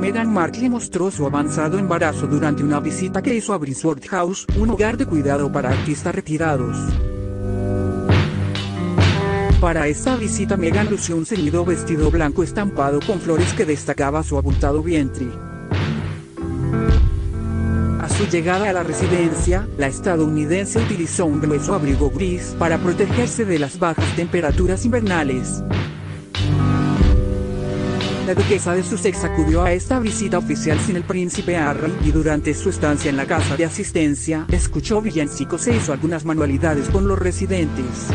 Meghan Markle mostró su avanzado embarazo durante una visita que hizo a Brinsworth House, un hogar de cuidado para artistas retirados. Para esta visita Meghan lució un ceñido vestido blanco estampado con flores que destacaba su abultado vientre. A su llegada a la residencia, la estadounidense utilizó un grueso abrigo gris para protegerse de las bajas temperaturas invernales. La duquesa de Sussex acudió a esta visita oficial sin el príncipe Harry y durante su estancia en la casa de asistencia, escuchó villancicos e hizo algunas manualidades con los residentes.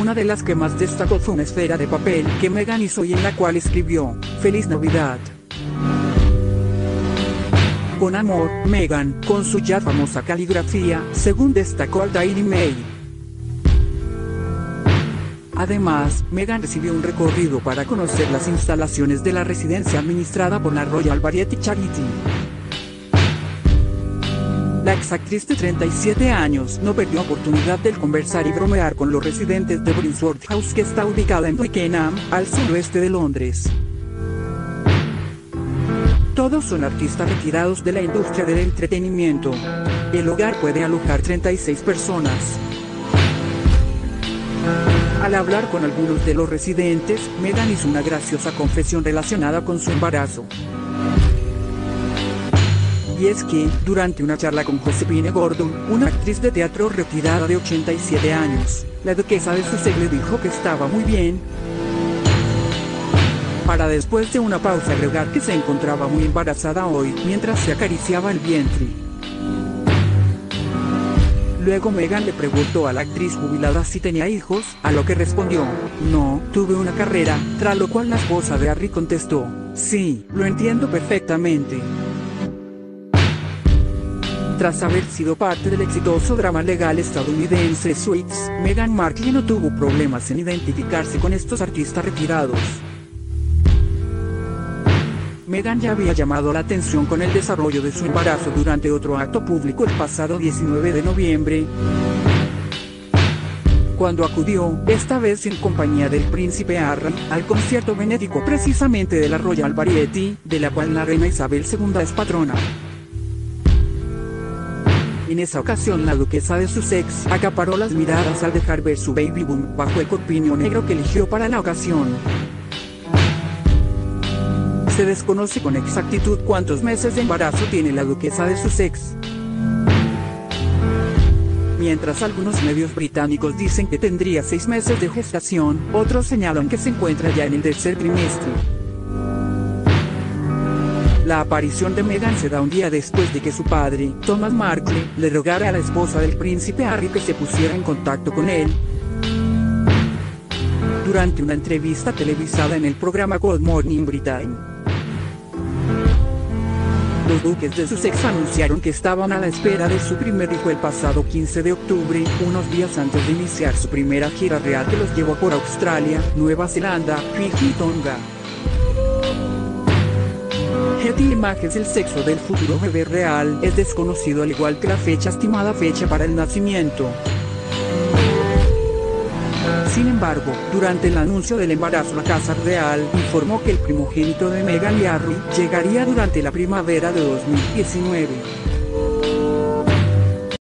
Una de las que más destacó fue una esfera de papel que Meghan hizo y en la cual escribió, Feliz Navidad. Con amor, Meghan, con su ya famosa caligrafía, según destacó al Daily Mail. Además, Meghan recibió un recorrido para conocer las instalaciones de la residencia administrada por la Royal Variety Charity. La exactriz de 37 años no perdió oportunidad de conversar y bromear con los residentes de Brinsworth House que está ubicada en Twickenham, al suroeste de Londres. Todos son artistas retirados de la industria del entretenimiento. El hogar puede alojar 36 personas. Al hablar con algunos de los residentes, Meghan hizo una graciosa confesión relacionada con su embarazo. Y es que, durante una charla con Josephine Gordon, una actriz de teatro retirada de 87 años, la duquesa de Sussex le dijo que estaba muy bien, para después de una pausa agregar que se encontraba muy embarazada hoy mientras se acariciaba el vientre. Luego Megan le preguntó a la actriz jubilada si tenía hijos, a lo que respondió, no, tuve una carrera, tras lo cual la esposa de Harry contestó, sí, lo entiendo perfectamente. Tras haber sido parte del exitoso drama legal estadounidense Suits, Meghan Markle no tuvo problemas en identificarse con estos artistas retirados. Meghan ya había llamado la atención con el desarrollo de su embarazo durante otro acto público el pasado 19 de noviembre, cuando acudió, esta vez en compañía del príncipe Harry, al concierto benéfico precisamente de la Royal Variety, de la cual la reina Isabel II es patrona. En esa ocasión la duquesa de Sussex acaparó las miradas al dejar ver su baby boom bajo el corpiño negro que eligió para la ocasión. Se desconoce con exactitud cuántos meses de embarazo tiene la duquesa de Sussex. Mientras algunos medios británicos dicen que tendría seis meses de gestación, otros señalan que se encuentra ya en el tercer trimestre. La aparición de Meghan se da un día después de que su padre, Thomas Markle, le rogara a la esposa del príncipe Harry que se pusiera en contacto con él, durante una entrevista televisada en el programa Good Morning Britain. Los duques de Sussex anunciaron que estaban a la espera de su primer hijo el pasado 15 de octubre, unos días antes de iniciar su primera gira real que los llevó por Australia, Nueva Zelanda, Fiji y Tonga. Getty Images El sexo del futuro bebé real es desconocido al igual que la fecha estimada fecha para el nacimiento. Sin embargo, durante el anuncio del embarazo la Casa Real informó que el primogénito de Meghan y Harry llegaría durante la primavera de 2019.